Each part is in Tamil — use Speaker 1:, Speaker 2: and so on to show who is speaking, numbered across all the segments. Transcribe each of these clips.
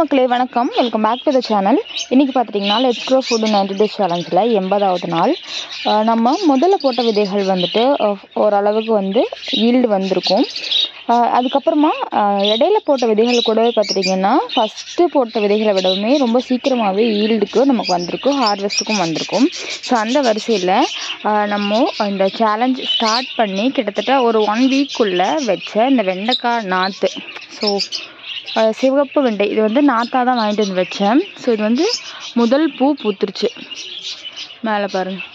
Speaker 1: மக்களே வணக்கம். Welcome back to the channel இன்றைக்கி பார்த்துட்டிங்கன்னா let's grow food ninety days சேலஞ்சில் எண்பதாவது நாள். நம்ம முதல்ல போட்ட விதைகள் வந்துட்டு ஓரளவுக்கு வந்து ஈல்டு வந்திருக்கும். அதுக்கப்புறமா இடையில போட்ட விதைகள் கூடவே பார்த்துட்டிங்கன்னா ஃபஸ்ட்டு போட்ட விதைகளை விடவுமே ரொம்ப சீக்கிரமாகவே ஈல்டுக்கு நமக்கு வந்திருக்கும் ஹார்வெஸ்ட்டுக்கும் வந்திருக்கும். ஸோ அந்த வரிசையில் நம்ம இந்த சேலஞ்ச் ஸ்டார்ட் பண்ணி கிட்டத்தட்ட ஒரு ஒன் வீக்குள்ளே வச்ச இந்த வெண்டைக்காய் நாற்று ஸோ சிவப்பு வெண்டை. இது வந்து நாத்தா தான் வாங்கிட்டு வந்து வச்சேன். ஸோ இது வந்து முதல் பூ பூத்துருச்சு. மேலே பாருங்கள்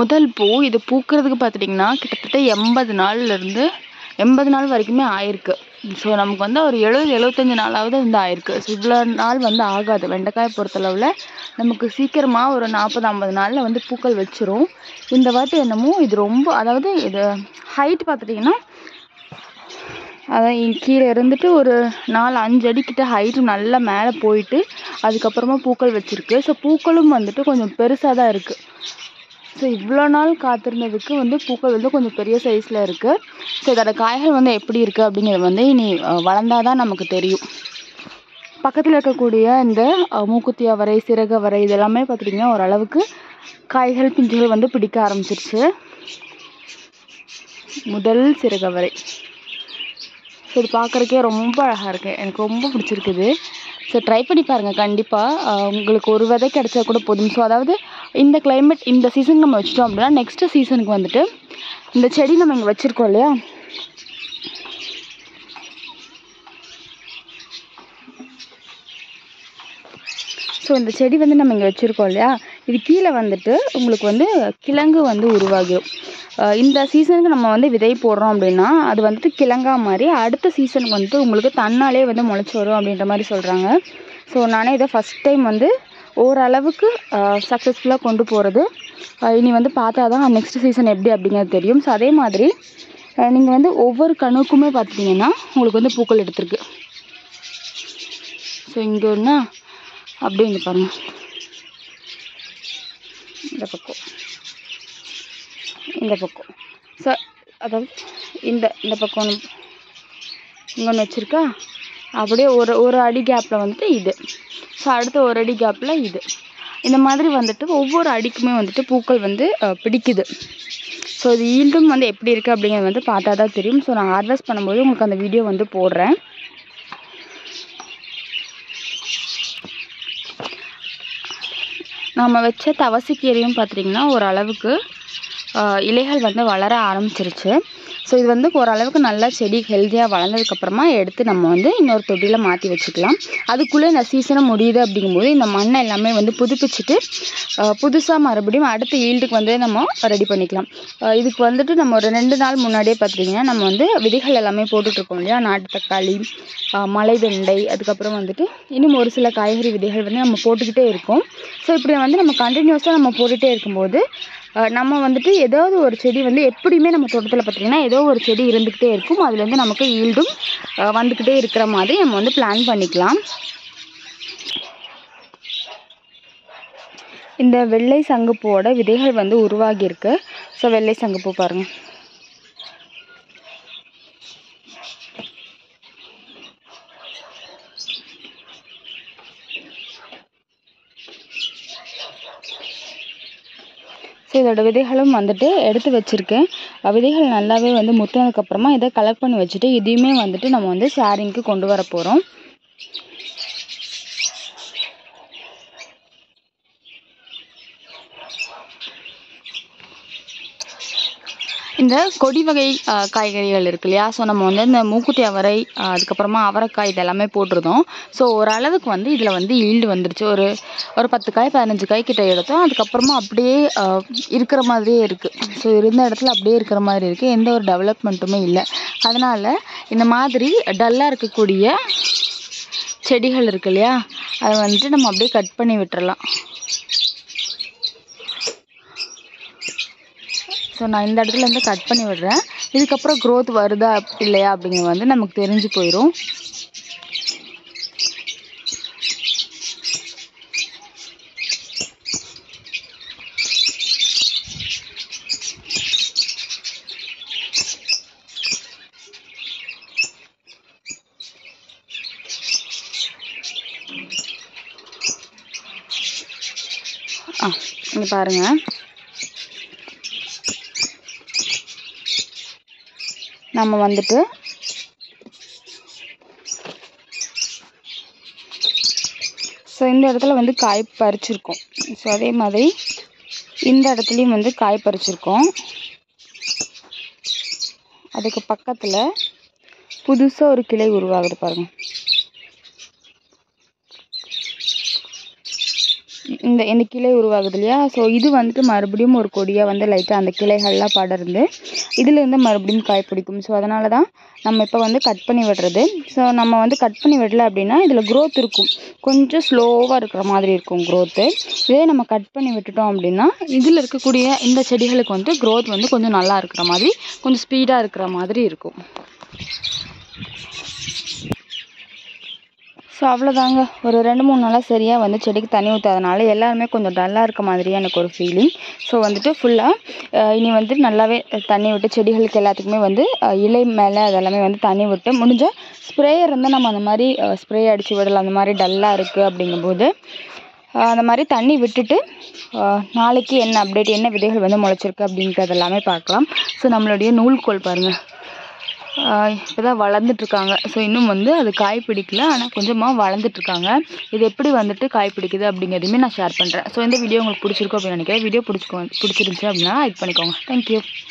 Speaker 1: முதல் பூ இது பூக்கிறதுக்கு பார்த்துட்டிங்கன்னா கிட்டத்தட்ட எண்பது நாள்லேருந்து எண்பது நாள் வரைக்குமே ஆயிருக்கு. ஸோ நமக்கு வந்து ஒரு எழுபது எழுபத்தஞ்சு நாளாவது வந்து ஆயிருக்கு. ஸோ இவ்வளோ நாள் வந்து ஆகாது. வெண்டைக்காயை பொறுத்தளவில் நமக்கு சீக்கிரமாக ஒரு நாற்பது ஐம்பது நாளில் வந்து பூக்கள் வச்சிரும். இந்த வாட்டி என்னமோ இது ரொம்ப அதாவது இது ஹைட் பார்த்துட்டிங்கன்னா அதான் கீழே இருந்துட்டு ஒரு நாலு அஞ்சு அடிக்கிட்ட ஹைட்டு நல்லா மேலே போயிட்டு அதுக்கப்புறமா பூக்கள் வச்சிருக்கு. ஸோ பூக்களும் வந்துட்டு கொஞ்சம் பெருசாக தான் இருக்குது ஸோ இவ்வளோ நாள் காத்திருந்ததுக்கு வந்து பூக்கள் வந்து கொஞ்சம் பெரிய சைஸில் இருக்குது ஸோ இதோட காய்கள் வந்து எப்படி இருக்குது அப்படிங்கிறது வந்து இனி வளர்ந்தால் தான் நமக்கு தெரியும். பக்கத்தில் இருக்கக்கூடிய இந்த மூக்குத்தி அவரை சிறகு அவரை இதெல்லாமே பார்த்துட்டிங்கன்னா ஓரளவுக்கு காய்கள் பிஞ்சுகள் வந்து பிடிக்க ஆரம்பிச்சிருச்சு. முதல் சிறகவரை ஸோ இது பார்க்குறக்கே ரொம்ப அழகாக இருக்குது எனக்கு ரொம்ப பிடிச்சிருக்குது. ஸோ ட்ரை பண்ணி பாருங்கள் கண்டிப்பாக உங்களுக்கு ஒரு விதை கிடச்சா கூட போதும். ஸோ அதாவது இந்த கிளைமேட் இந்த சீசனுக்கு நம்ம வச்சிட்டோம் அப்படின்னா நெக்ஸ்ட்டு சீசனுக்கு வந்துட்டு இந்த செடி நம்ம இங்கே வச்சுருக்கோம் இல்லையா? ஸோ இந்த செடி வந்து நம்ம இங்கே வச்சுருக்கோம் இல்லையா? இது கீழே வந்துட்டு உங்களுக்கு வந்து கிழங்கு வந்து உருவாகிடும் இந்த சீசனுக்கு நம்ம வந்து விதை போடுறோம் அப்படின்னா அது வந்துட்டு கிழங்கா மாதிரி அடுத்த சீசனுக்கு வந்துட்டு உங்களுக்கு தன்னாலே வந்து முளைச்சி வரும் அப்படின்ற மாதிரி சொல்கிறாங்க ஸோ நானே இதை ஃபஸ்ட் டைம் வந்து ஓரளவுக்கு சக்ஸஸ்ஃபுல்லாக கொண்டு போகிறது இனி வந்து பார்த்தா தான் நெக்ஸ்ட் சீசன் எப்படி அப்படிங்கிறது தெரியும். ஸோ அதே மாதிரி நீங்கள் வந்து ஒவ்வொரு கணுக்குமே பார்த்துட்டிங்கன்னா உங்களுக்கு வந்து பூக்கள் எடுத்திருக்கு. ஸோ இங்கே ஒன்றா அப்படியே இங்கே பாருங்கள் இந்த பக்கம். இந்த பக்கம். ஸோ அதாவது இந்த இந்த பக்கம் ஒன்று இங்கே ஒன்று வச்சுருக்கா? அப்படியே ஒரு ஒரு அடி கேப்பில் வந்துட்டு இது. ஸோ அடுத்த ஒரு அடி கேப்பில் இது. இந்த மாதிரி வந்துட்டு ஒவ்வொரு அடிக்குமே வந்துட்டு பூக்கள் வந்து பிடிக்குது. ஸோ இது ஈல்டும் வந்து எப்படி இருக்குது அப்படிங்கிறது வந்து பார்த்தா தான் தெரியும். ஸோ நான் ஹார்வெஸ்ட் பண்ணும்போது உங்களுக்கு அந்த வீடியோ வந்து போடுறேன். நம்ம வச்ச தவசிக்கீரையும் பார்த்திங்கன்னா ஓரளவுக்கு இலைகள் வந்து வளர ஆரம்பிச்சிருச்சு. ஸோ இது வந்து ஓரளவுக்கு நல்லா செடி ஹெல்த்தியாக வளர்ந்ததுக்கப்புறமா எடுத்து நம்ம வந்து இன்னொரு தொட்டியில் மாற்றி வச்சுக்கலாம். அதுக்குள்ளே இந்த சீசனை முடியுது அப்படிங்கும்போது இந்த மண்ணை எல்லாமே வந்து புதுப்பிச்சுட்டு புதுசாக மறுபடியும் அடுத்த ஈல்டுக்கு வந்து நம்ம ரெடி பண்ணிக்கலாம். இதுக்கு வந்துட்டு நம்ம ஒரு ரெண்டு நாள் முன்னாடியே பார்த்துட்டிங்கன்னா நம்ம வந்து விதைகள் எல்லாமே போட்டுட்ருக்கோம் இல்லையா? நாட்டு தக்காளி மலை வெண்டை அதுக்கப்புறம் வந்துட்டு இன்னும் ஒரு சில காய்கறி விதைகள் வந்து நம்ம போட்டுக்கிட்டே இருக்கோம். ஸோ இப்படி வந்து நம்ம கண்டினியூஸாக நம்ம போட்டுகிட்டே இருக்கும்போது நம்ம வந்துட்டு ஏதாவது ஒரு செடி வந்து எப்படியுமே நம்ம தோட்டத்தில் பார்த்திங்கன்னா ஏதோ ஒரு செடி இருந்துக்கிட்டே இருக்கும். அதுலேருந்து நமக்கு ஈல்டும் வந்துக்கிட்டே இருக்கிற மாதிரி நம்ம வந்து பிளான் பண்ணிக்கலாம். இந்த வெள்ளை சங்குப்பூவோட விதைகள் வந்து உருவாகியிருக்கு. ஸோ வெள்ளை சங்குப்பூ பாருங்கள் ஸோ இதோட விதைகளும் வந்துட்டு எடுத்து வச்சுருக்கேன். விதைகள் நல்லாவே வந்து முத்தினதுக்கப்புறமா இதை கலெக்ட் பண்ணி வச்சுட்டு இதையுமே வந்துட்டு நம்ம வந்து ஷேரிங்க்கு கொண்டு வர போகிறோம் இந்த கொடி வகை காய்கறிகள் இருக்கு இல்லையா? ஸோ நம்ம வந்து இந்த மூக்குத்தி அவரை அதுக்கப்புறமா அவரைக்காய் இதெல்லாமே போட்டிருந்தோம். ஸோ ஓரளவுக்கு வந்து இதில் வந்து ஈல்டு வந்துருச்சு. ஒரு ஒரு பத்து காய் பதினஞ்சு காய் கிட்ட எடுத்தோம். அதுக்கப்புறமா அப்படியே இருக்கிற மாதிரியே இருக்குது ஸோ இருந்த இடத்துல அப்படியே இருக்கிற மாதிரி இருக்குது எந்த ஒரு டெவலப்மெண்ட்டுமே இல்லை. அதனால் இந்த மாதிரி டல்லாக இருக்கக்கூடிய செடிகள் இருக்கு இல்லையா? அதை வந்துட்டு நம்ம அப்படியே கட் பண்ணி விட்டுறலாம். ஸோ நான் இந்த இடத்துல வந்து கட் பண்ணி விடுறேன். இதுக்கப்புறம் க்ரோத் வருதா இல்லையா அப்படிங்கிறது வந்து நமக்கு தெரிஞ்சு போயிடும் ஆ இங்கே பாருங்கள் நம்ம வந்துட்டு ஸோ இந்த இடத்துல வந்து காய் பறிச்சிருக்கோம். ஸோ அதே மாதிரி இந்த இடத்துலையும் வந்து காய் பறிச்சிருக்கோம். அதுக்கு பக்கத்தில் புதுசாக ஒரு கிளை உருவாகுது பாருங்கள் இந்த இந்த கிளை உருவாகுது இல்லையா? ஸோ இது வந்துட்டு மறுபடியும் ஒரு கொடியாக வந்து லைட்டாக அந்த கிளைகள்லாம் படர்ந்து இதுலேருந்து மறுபடியும் காய் பிடிக்கும். ஸோ அதனால தான் நம்ம இப்போ வந்து கட் பண்ணி விடுறது. ஸோ நம்ம வந்து கட் பண்ணி விடல அப்படின்னா இதில் க்ரோத் இருக்கும். கொஞ்சம் ஸ்லோவாக இருக்கிற மாதிரி இருக்கும் க்ரோத்து இதே நம்ம கட் பண்ணி விட்டுட்டோம் அப்படின்னா இதில் இருக்கக்கூடிய இந்த செடிகளுக்கு வந்து க்ரோத் வந்து கொஞ்சம் நல்லா இருக்கிற மாதிரி கொஞ்சம் ஸ்பீடாக இருக்கிற மாதிரி இருக்கும். ஸோ அவ்வளோதாங்க ஒரு ரெண்டு மூணு நாளாக சரியாக வந்து செடிக்கு தண்ணி ஊற்றாதனால எல்லாருமே கொஞ்சம் டல்லாக இருக்க மாதிரியே எனக்கு ஒரு ஃபீலிங் ஸோ வந்துட்டு ஃபுல்லாக இனி வந்து நல்லாவே தண்ணி விட்டு செடிகளுக்கு எல்லாத்துக்குமே வந்து இலை மேலே அதெல்லாமே வந்து தண்ணி விட்டு முடிஞ்சால் ஸ்ப்ரேயர் இருந்தால் நம்ம அந்த மாதிரி ஸ்ப்ரே அடித்து விடலாம். அந்த மாதிரி டல்லாக இருக்குது அப்படிங்கும்போது அந்த மாதிரி தண்ணி விட்டுட்டு நாளைக்கு என்ன அப்டேட் என்ன விதைகள் வந்து முளைச்சிருக்கு அப்படின்றது எல்லாமே பார்க்கலாம். ஸோ நம்மளுடைய நூல்கோல் பாருங்கள் இப்போ தான் வளர்ந்துட்டுருக்காங்க. ஸோ இன்னும் வந்து அது காய் பிடிக்கல ஆனால் கொஞ்சமாக வளர்ந்துட்டுருக்காங்க. இது எப்படி வந்துட்டு காய் பிடிக்குது அப்படிங்கிறதையுமே நான் ஷேர் பண்ணுறேன் ஸோ இந்த வீடியோ உங்களுக்கு பிடிச்சிருக்கும் அப்படின்னு நினைக்கிறேன். வீடியோ பிடிச்சிக்கோ பிடிச்சிருந்துச்சி அப்படின்னா லைக் பண்ணிக்கோங்க. தேங்க்யூ